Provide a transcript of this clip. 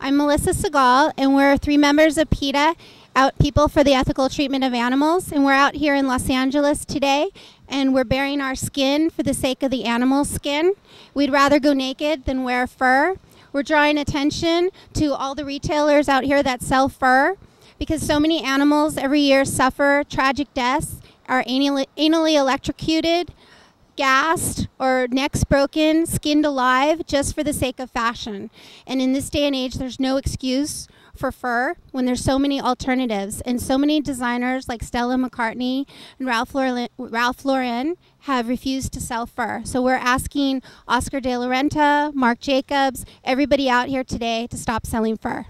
I'm Melissa Segal, and we're three members of PETA, out People for the Ethical Treatment of Animals, and we're out here in Los Angeles today, and we're baring our skin for the sake of the animal skin. We'd rather go naked than wear fur. We're drawing attention to all the retailers out here that sell fur because so many animals every year suffer tragic deaths, are anally, anally electrocuted, gassed or necks broken, skinned alive just for the sake of fashion. And in this day and age, there's no excuse for fur when there's so many alternatives. And so many designers like Stella McCartney and Ralph Lauren, Ralph Lauren have refused to sell fur. So we're asking Oscar de la Renta, Marc Jacobs, everybody out here today to stop selling fur.